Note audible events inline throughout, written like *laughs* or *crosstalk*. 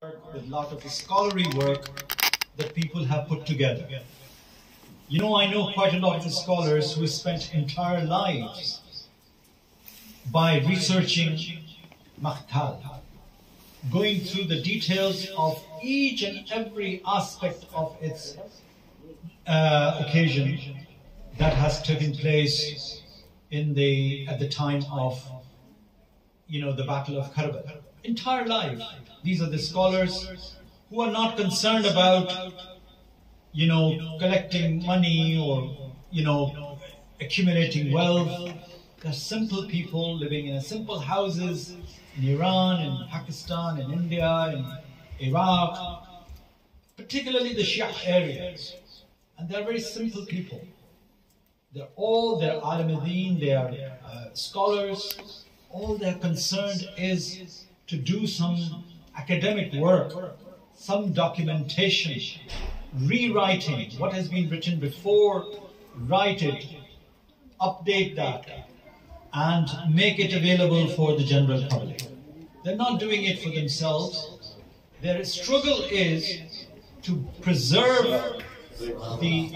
with a lot of scholarly work that people have put together. You know, I know quite a lot of scholars who spent entire lives by researching Maqtal, going through the details of each and every aspect of its uh, occasion that has taken place in the at the time of you know the Battle of Karbala. Entire life these are the scholars who are not concerned about, you know, collecting money or, you know, accumulating wealth. They're simple people living in simple houses in Iran, in Pakistan, in India, in Iraq, particularly the Shia areas. And they're very simple people. They're all, they're alimadeen, they're uh, scholars. All they're concerned is to do some academic work, some documentation, rewriting what has been written before, write it, update that, and make it available for the general public. They're not doing it for themselves. Their struggle is to preserve the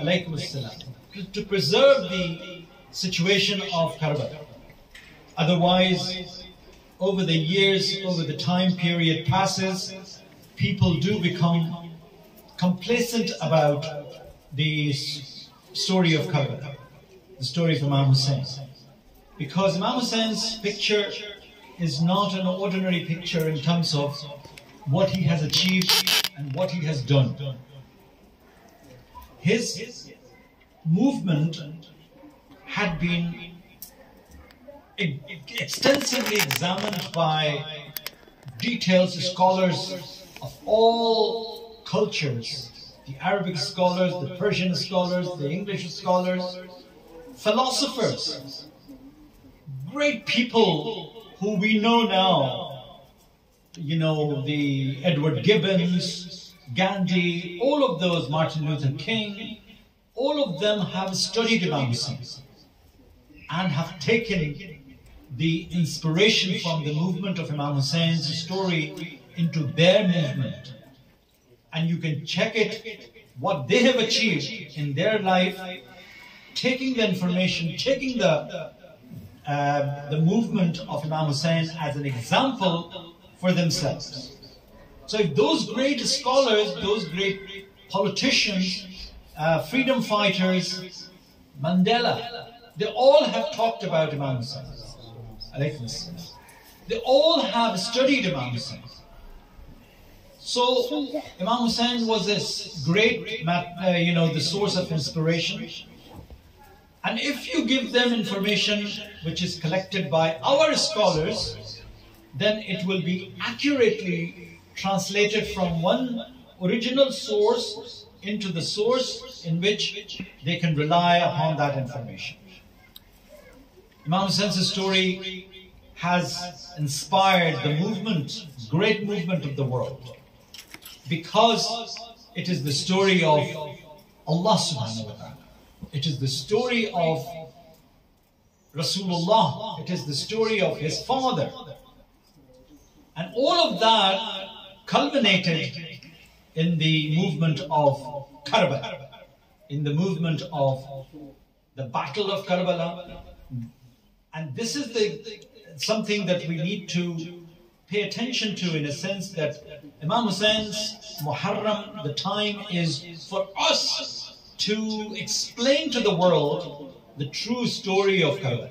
to preserve the situation of Karbala. Otherwise, over the years, over the time period passes, people do become complacent about the story of Karbala, the story of Imam Hussein. Because Imam Hussein's picture is not an ordinary picture in terms of what he has achieved and what he has done. His movement had been extensively examined by detailed scholars of all cultures the Arabic scholars, the Persian scholars, the English scholars, philosophers, great people who we know now. You know, the Edward Gibbons, Gandhi, all of those, Martin Luther King, all of them have studied Imam Hussein and have taken the inspiration from the movement of Imam Hussein's story into their movement. And you can check it, what they have achieved in their life, taking the information, taking the, uh, the movement of Imam Hussein as an example for themselves. So if those great scholars, those great politicians, uh, freedom fighters, Mandela, they all have talked about Imam Hussein. They all have studied Imam Hussein. So Imam Hussein was this great, uh, you know, the source of inspiration. And if you give them information which is collected by our scholars, then it will be accurately translated from one original source into the source in which they can rely upon that information. Imam Hussein's story has inspired the movement, great movement of the world. Because it is the story of Allah subhanahu wa ta'ala. It is the story of Rasulullah. It is the story of his father. And all of that culminated in the movement of Karbala, in the movement of the Battle of Karbala, and this is the something that we need to pay attention to in a sense that Imam Hussein's Muharram, the time is for us to explain to the world the true story of Karbala.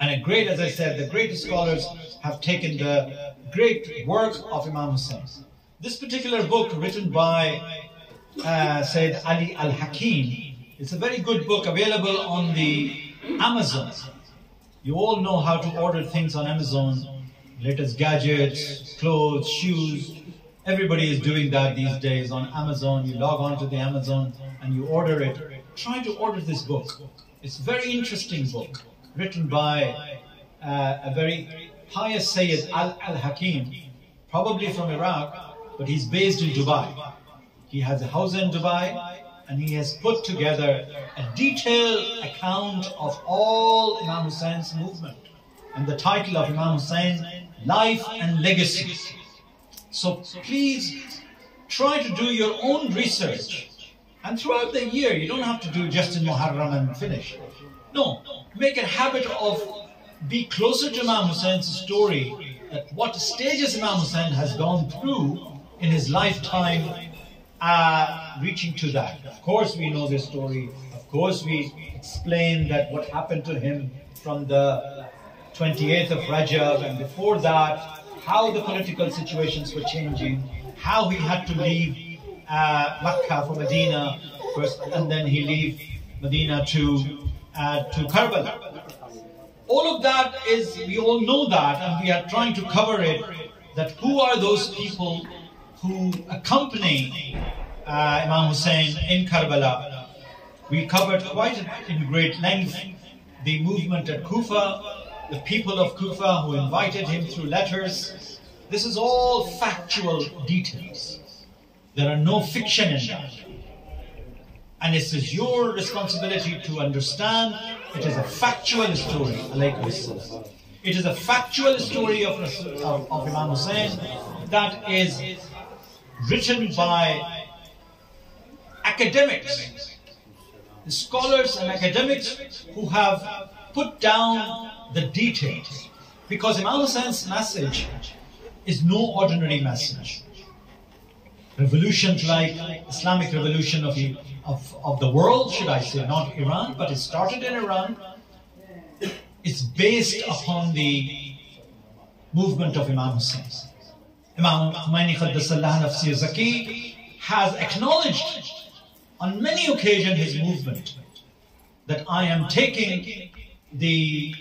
And a great, as I said, the greatest scholars have taken the great work of Imam Hussein. This particular book written by uh, Sayyid Ali al-Hakim, it's a very good book available on the Amazon. You all know how to order things on Amazon, latest gadgets, clothes, shoes. Everybody is doing that these days on Amazon. You log on to the Amazon and you order it. Try to order this book. It's a very interesting book, written by uh, a very pious Sayyid Al-Hakim, probably from Iraq, but he's based in Dubai. He has a house in Dubai and he has put together a detailed account of all Imam Hussein's movement. And the title of Imam Hussein, Life and Legacy. So please try to do your own research. And throughout the year, you don't have to do just in Muharram and finish. No, make a habit of be closer to Imam Hussein's story, that what stages Imam Hussein has gone through in his lifetime, uh, reaching to that. Of course, we know this story. Of course, we explain that what happened to him from the 28th of Rajab and before that, how the political situations were changing, how he had to leave uh, Makkah for Medina first, and then he leave Medina to uh, to Karbala. All of that is, we all know that, and we are trying to cover it. That who are those people who accompany uh, Imam Hussein in Karbala? We covered quite in great length the movement at Kufa, the people of Kufa who invited him through letters. This is all factual details. There are no fiction in that. And it is your responsibility to understand it is a factual story, like this. It is a factual story of, of, of Imam Hussein that is written by academics, scholars and academics who have put down the details. Because Imam Hussein's message is no ordinary message. Revolutions like Islamic revolution of the, of, of the world, should I say, not Iran, but it started in Iran. It's based upon the movement of Imam Hussein. Imam Khomeini Qaddasallah Nafsi Zaki has acknowledged on many occasions his movement that I am taking the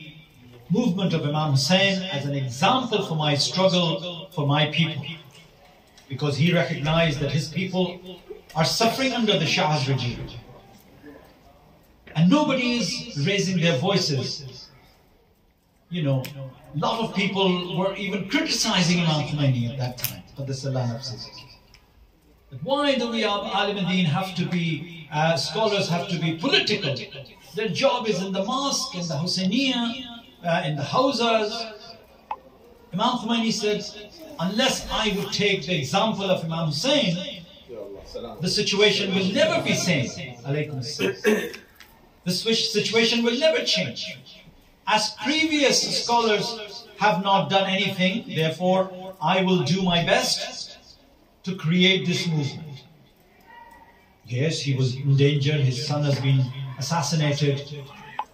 movement of Imam Hussein as an example for my struggle for my people. Because he recognized that his people are suffering under the Shah's regime. And nobody is raising their voices. You know, a lot of people were even criticizing Imam Khomeini at that time. But the Salah says, why do we Alim have to be, uh, scholars have to be political? Their job is in the mosque, in the Husseiniya, uh, in the houses. Imam Khomeini said, unless I would take the example of Imam Hussein, the situation will never be the same. The situation will never change. As previous scholars have not done anything, therefore I will do my best to create this movement. Yes, he was in danger, his son has been assassinated,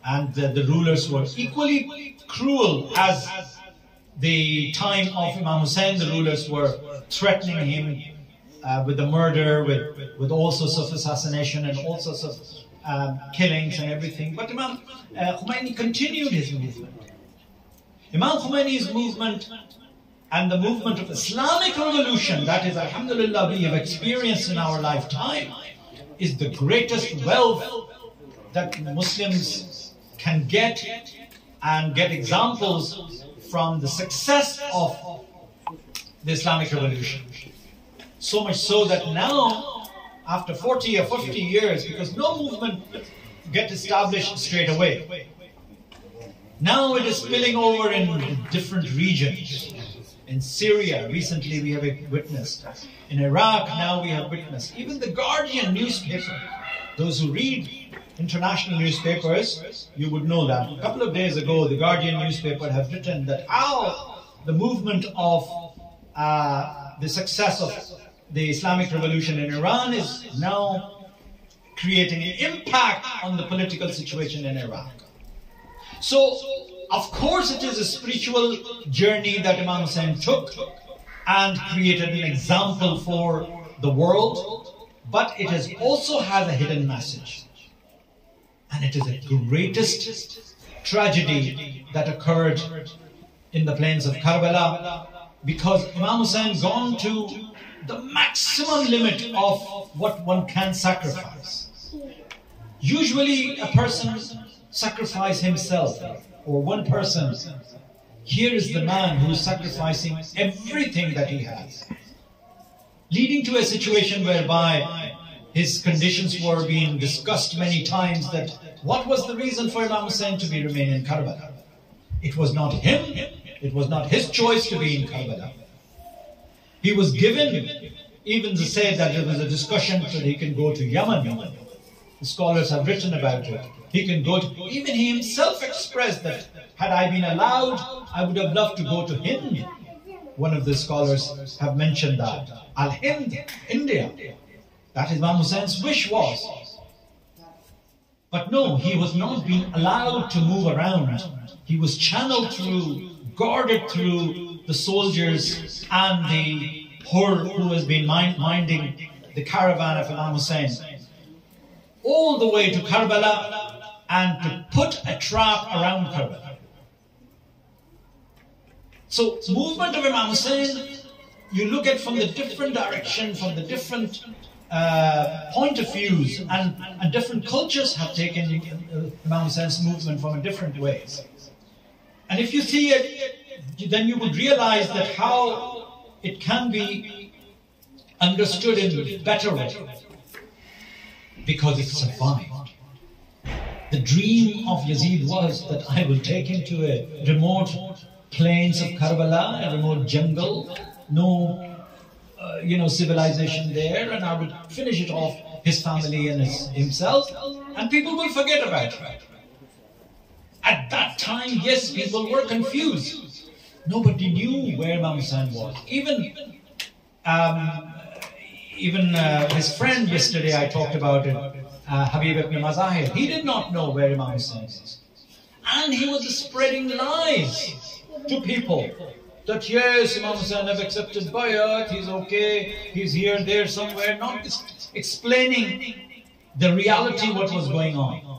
and the, the rulers were equally cruel as the time of Imam Hussein. The rulers were threatening him uh, with the murder, with, with all sorts of assassination and all sorts of um, killings and everything. But Imam uh, Khomeini continued his movement. Imam Khomeini's movement and the movement of Islamic revolution, that is, Alhamdulillah, we have experienced in our lifetime, is the greatest wealth that Muslims can get and get examples from the success of the Islamic revolution. So much so that now, after 40 or 50 years, because no movement get established straight away, now it is spilling over in different regions. In Syria, recently we have witnessed. In Iraq, now we have witnessed. Even the Guardian newspaper, those who read international newspapers, you would know that. A couple of days ago, the Guardian newspaper have written that how the movement of uh, the success of the Islamic revolution in Iran is now creating an impact on the political situation in Iraq. So, of course, it is a spiritual journey that Imam Hussein took and created an example for the world, but it has also has a hidden message. And it is the greatest tragedy that occurred in the plains of Karbala because Imam Hussein gone to the maximum limit of what one can sacrifice. Usually a person sacrifice himself or one person. Here is the man who is sacrificing everything that he has. Leading to a situation whereby his conditions were being discussed many times that what was the reason for Imam Hussein to be remain in Karbala? It was not him, it was not his choice to be in Karbala. He was given, even to say that there was a discussion that he can go to Yemen. The scholars have written about it. He can go to, even he himself expressed that had I been allowed, I would have loved to go to Hind. One of the scholars have mentioned that. Al Hind, India. That is Imam Hussein's wish was. But no, he was not being allowed to move around. He was channeled through, guarded through the soldiers and the poor who has been mind, minding the caravan of Imam Hussein all the way to Karbala and to put a trap around Karbala. So, movement of Imam Hussein, you look at from the different direction, from the different uh, point of views, and, and different cultures have taken uh, Imam Hussein's movement from different ways. And if you see it, then you would realize that how it can be understood in better way because it survived. The dream of Yazid was that I will take him to a remote plains of Karbala, a remote jungle, no uh, you know, civilization there, and I would finish it off, his family and his, himself, and people will forget about it. At that time, yes, people were confused. Nobody knew where Imam Hussain was. Even um, even uh, his friend yesterday, I talked about it, uh, Habib ibn Mazahir, he did not know where Imam Hussain is. And he was spreading lies to people that yes, Imam Hussain have accepted bayat, he's okay, he's here, there, somewhere, not explaining the reality what was going on.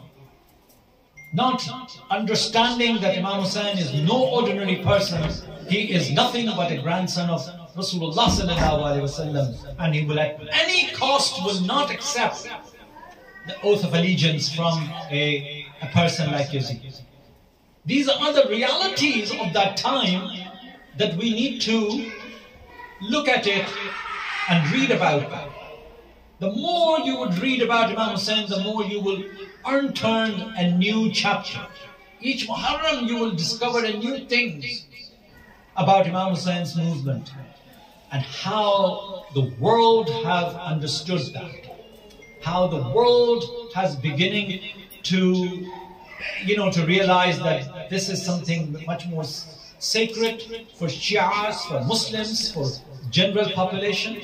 Not understanding that Imam Hussain is no ordinary person, he is nothing but a grandson of Rasulullah wasallam, and he will at any cost will not accept the oath of allegiance from a, a person like Yazid. These are the realities of that time that we need to look at it and read about. The more you would read about Imam Hussein, the more you will unturn a new chapter. Each Muharram you will discover a new things about Imam Hussein's movement and how the world have understood that. How the world has beginning to, you know, to realize that this is something much more sacred for Shias, for Muslims, for general population.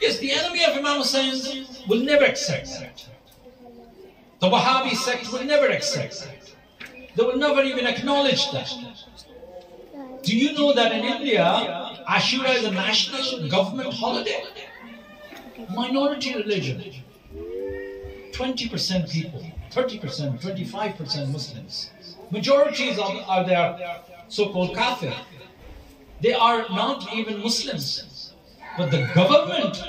Yes, the enemy of Imam Hussein will never accept that. The Wahhabi sect will never accept that. They will never even acknowledge that. Do you know that in India, Ashura is a national government holiday? Minority religion. 20% people, 30%, 25% Muslims. Majorities of, are their so-called kafir. They are not even Muslims. But the government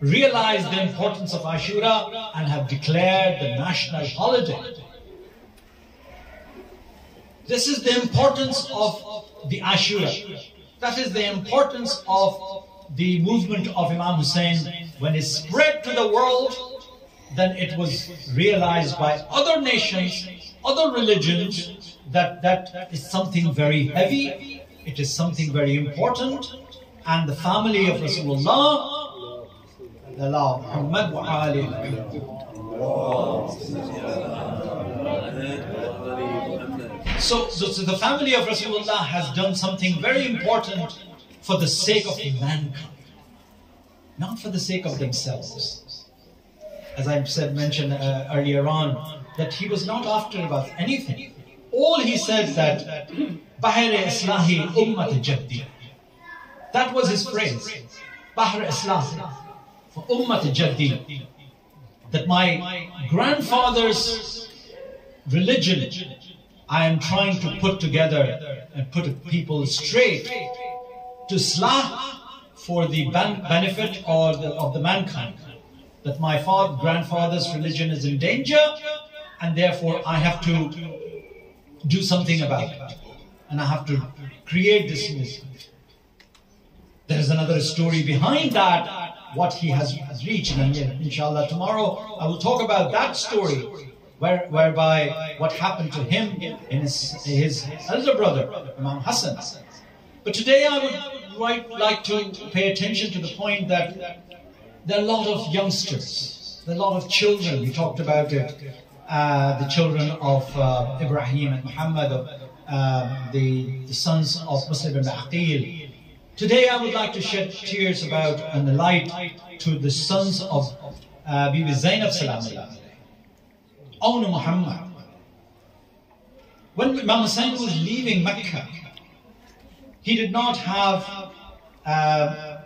realized the importance of Ashura and have declared the national holiday. This is the importance of the Ashura. That is the importance of the movement of Imam Hussein. When it spread to the world, then it was realized by other nations, other religions, that that is something very heavy, it is something very important, and the family of Rasulullah, Allah Muhammad wa so, so, so the family of Rasulullah has done something very important for the sake of mankind, not for the sake of themselves. As I said, mentioned uh, earlier on, that he was not after about anything. All he said that Bahr Islahi Ummat Jaddi. That was his phrase. Bahr Islahi Ummat Jaddi. That my grandfather's religion I am trying to put together and put people straight to Islah for the benefit the, of the mankind. That my father, grandfather's religion is in danger and therefore I have to do something about it. And I have to create this movement. There is another story behind that, what he has, reached. And inshallah, tomorrow I will talk about that story where, whereby what happened to him in his, his elder brother, Imam Hassan. But today I would quite like to pay attention to the point that there are a lot of youngsters, there are a lot of children. We talked about it, uh, the children of uh, Ibrahim and Muhammad, uh, the, the sons of Muslim ibn Aqil. Today I would like to shed tears about and the light to the sons of uh, Bibi Zainab Salam Awn Muhammad. When Imam Hussain was leaving Mecca, he did not have uh,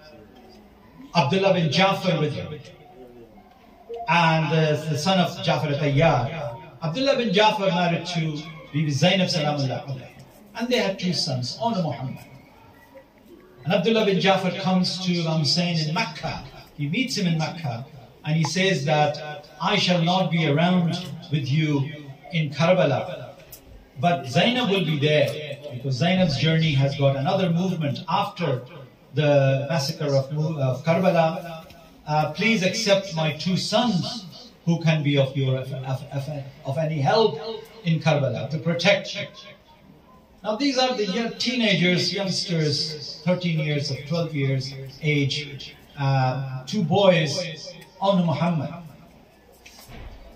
Abdullah bin Jafar with him and uh, the son of Jafar al-Tayyar. Abdullah bin Jafar married to Bibi Zainab Salamullah and they had two sons, Awn Muhammad. And Abdullah bin Jafar comes to Imam Hussain in Mecca. He meets him in Mecca and he says that I shall not be around with you in Karbala. But Zainab will be there because Zainab's journey has got another movement after the massacre of, of Karbala. Uh, please accept my two sons who can be of your of, of, of any help in Karbala to protect. Now these are the young teenagers, youngsters, 13 years of 12 years age, uh, two boys, Awn Muhammad,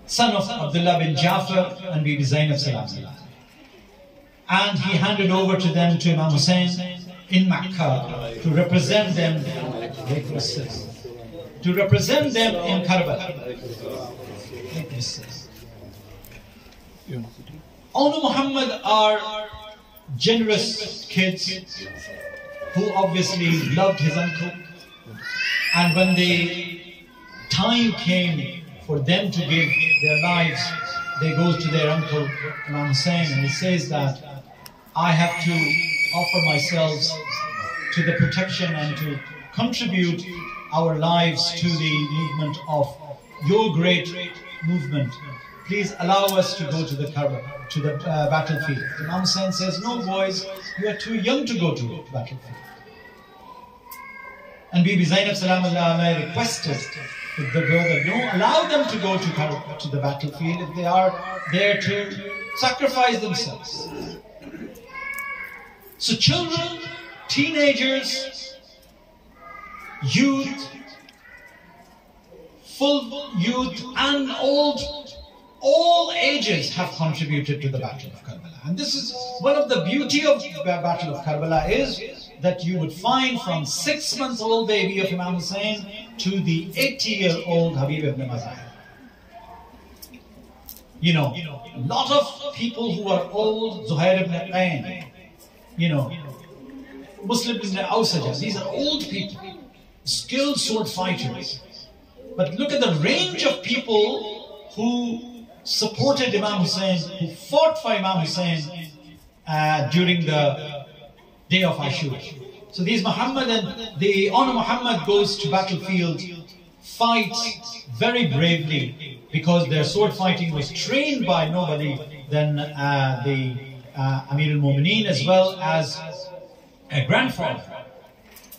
son of Abdullah bin Jafar and Bibi Zainab Salam and he handed over to them to Imam Hussein in Makkah to represent them to represent them in Karbala. Awn Muhammad are generous kids who obviously loved his uncle. And when the time came for them to give their lives, they go to their uncle Imam Hussein and he says that I have to offer myself to the protection and to contribute our lives to the movement of your great movement. Please allow us to go to the to the uh, battlefield. Imam Hussain says, no boys, you are too young to go to the battlefield. And Bibi Zainab Salamullah requested that the brother, don't allow them to go to, to the battlefield if they are there to sacrifice themselves. So children, teenagers, youth, full youth and old, all ages have contributed to the Battle of Karbala. And this is one of the beauty of the Battle of Karbala is that you would find from six months old baby of Imam Hussein to the 80 year old Habib ibn Mazahir. You know, a lot of people who are old, Zuhair ibn Qayn, you know, Muslim ibn Awsaja, these are old people, skilled sword fighters. But look at the range of people who supported Imam Hussein, who fought for Imam Hussein uh, during the day of Ashura. So these Muhammad and the honor Muhammad goes to battlefield, fights very bravely because their sword fighting was trained by nobody than uh, the uh, Amir al-Mu'mineen as well as a grandfather.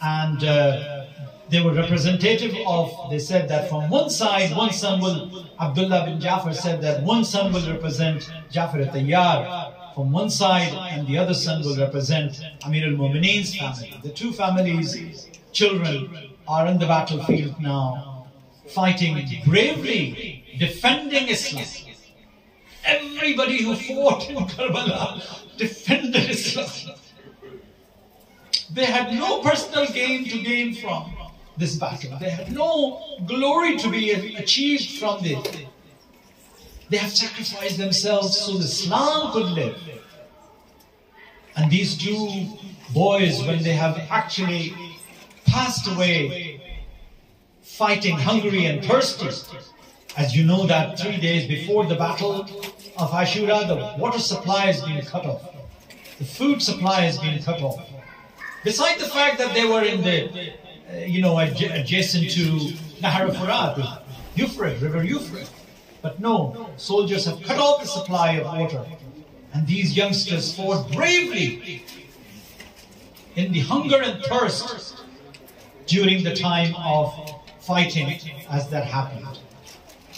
And uh, they were representative of, they said that from one side, one son will, Abdullah bin Jafar said that one son will represent Jafar al-Tayyar from one side and the other son will represent Amir al-Mu'mineen's family. The two families, children, are in the battlefield now, fighting bravely, defending Islam. Everybody who fought in Karbala defended Islam. They had no personal gain to gain from this battle. They have no glory to be achieved from this. They have sacrificed themselves so the Islam could live. And these two boys, when they have actually passed away, fighting hungry and thirsty, as you know that three days before the battle of Ashura, the water supply has been cut off. The food supply has been cut off. Besides the fact that they were in the, you know, adjacent to Nahar Furat, Euphrates, River Euphrates. But no, soldiers have cut off the supply of water. And these youngsters fought bravely in the hunger and thirst during the time of fighting as that happened.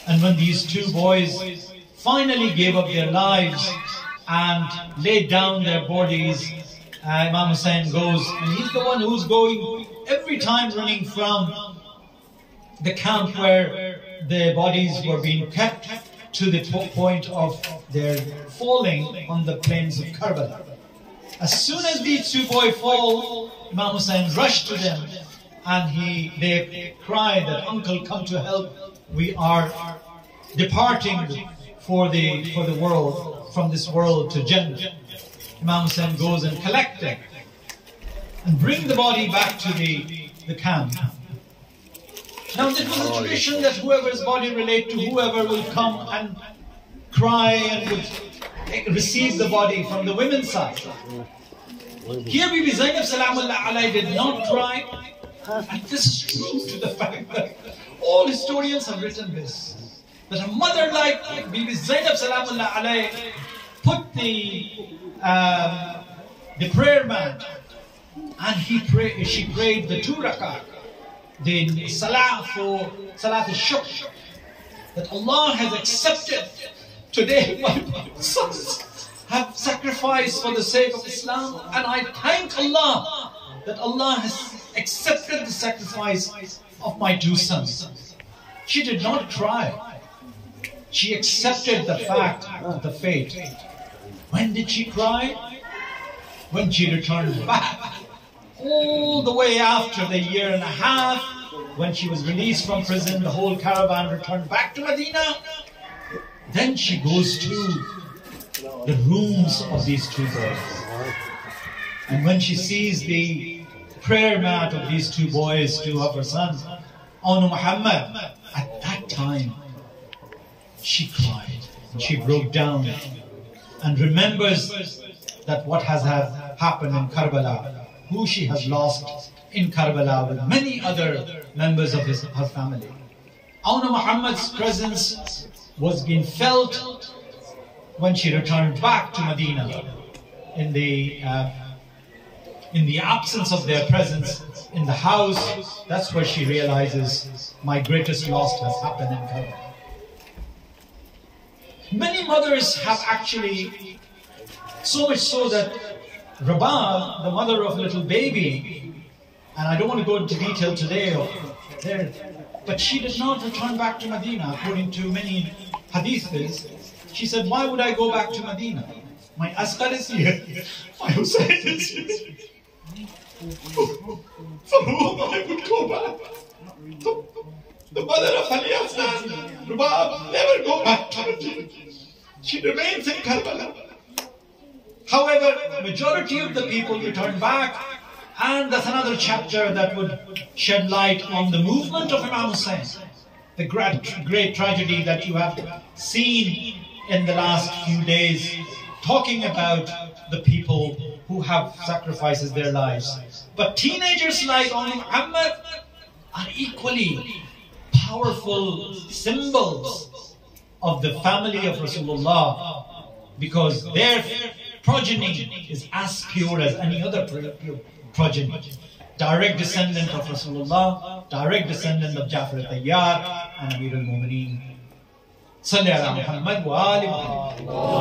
And when these two boys finally gave up their lives and laid down their bodies uh, Imam Hussein goes, and he's the one who's going every time running from the camp where the bodies were being kept to the point of their falling on the plains of Karbala. As soon as these two boys fall, Imam Hussein rushed to them and he they cried that uncle come to help. We are departing for the for the world from this world to Jannah. Imam Hussein goes and collect them and bring the body back to the, the camp. Now it was a tradition that whoever's body relate to whoever will come and cry and would receive the body from the women's side. Here Bibi Zainab Salamullah alai did not cry. And this is true to the fact that all historians have written this. That a mother like Bibi Zainab Salamullah alayh put the, um, the prayer mat and he pray, she prayed the two rakat, the salah for salat al-shukr, that Allah has accepted today *laughs* my sons have sacrificed for the sake of Islam and I thank Allah that Allah has accepted the sacrifice of my two sons. She did not cry. She accepted the fact of the fate. When did she cry? When she returned back. All the way after the year and a half, when she was released from prison, the whole caravan returned back to Medina. Then she goes to the rooms of these two boys. And when she sees the prayer mat of these two boys, two of her sons, Awn Muhammad. At that time, she cried. She broke down and remembers that what has happened in Karbala, who she has lost in Karbala with many other members of his, her family. Auna Muhammad's presence was being felt when she returned back to Medina in the uh, in the absence of their presence in the house, that's where she realizes my greatest loss has happened in Karbala. Many mothers have actually, so much so that Rubab, the mother of a little baby, and I don't want to go into detail today there, but she did not return back to Medina, according to many hadiths. She said, Why would I go back to Medina? My Asghar is here, *laughs* my Hussein is here. For whom I would go back. The, the mother of Ali Hassan, never go back to Medina. She remains in Karbala. However, majority of the people return back, and that's another chapter that would shed light on the movement of Imam Hussein, the great, great tragedy that you have seen in the last few days, talking about the people who have sacrificed their lives. But teenagers like Muhammad are equally powerful symbols of the family of Rasulullah because their progeny is as pure as any other progeny. Direct descendant of Rasulullah, direct descendant of Jafar Tayyar and Amir al-Mumineen. Sallallahu alaihi Muhammad wa ali Muhammad.